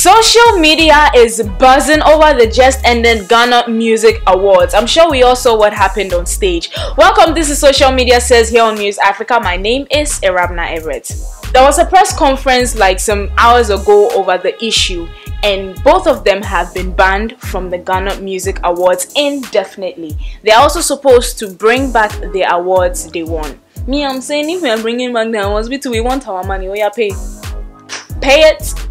Social media is buzzing over the just ended Ghana Music Awards. I'm sure we all saw what happened on stage. Welcome, this is Social Media Says here on Muse Africa. My name is Erabna Everett. There was a press conference like some hours ago over the issue, and both of them have been banned from the Ghana Music Awards indefinitely. They are also supposed to bring back the awards they won. Me, I'm saying if we are bringing back the awards, we, we want our money. Will ya pay. Pay it